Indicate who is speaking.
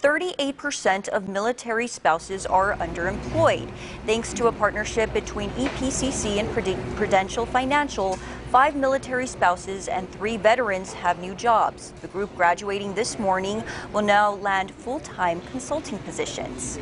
Speaker 1: 38% of military spouses are underemployed. Thanks to a partnership between EPCC and Prudential Financial, five military spouses and three veterans have new jobs. The group graduating this morning will now land full time consulting positions.